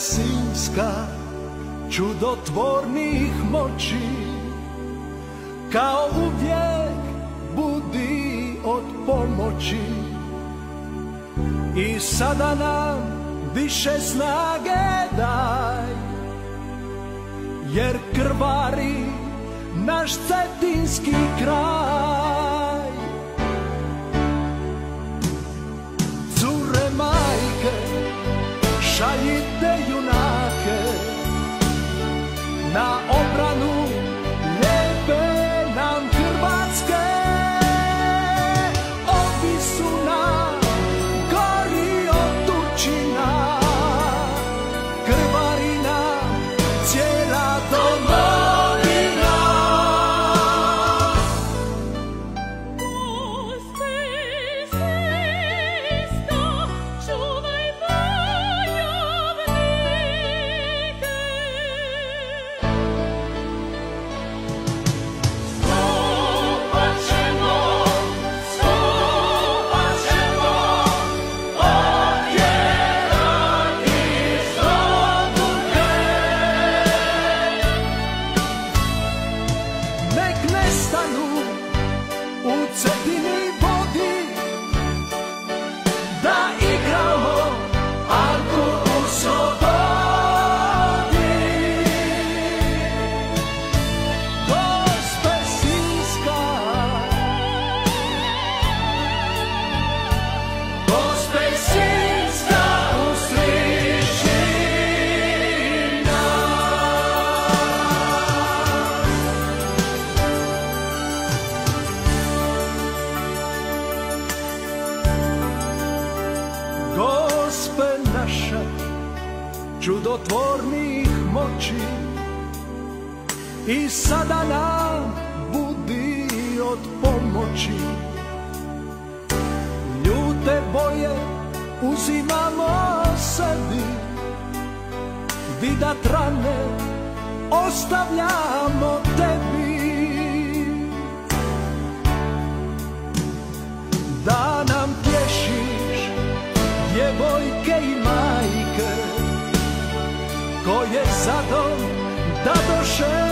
sinska čudotvornih moći Kao uvijek budi od pomoći. I sada nam više snage daj Jer krvari naš cetinski kraj なお čudotvornih moći. I sada nam budi od pomoći. Ljute boje uzimamo sebi. Vidat rane ostavljamo tebi koje za dom dadoše junake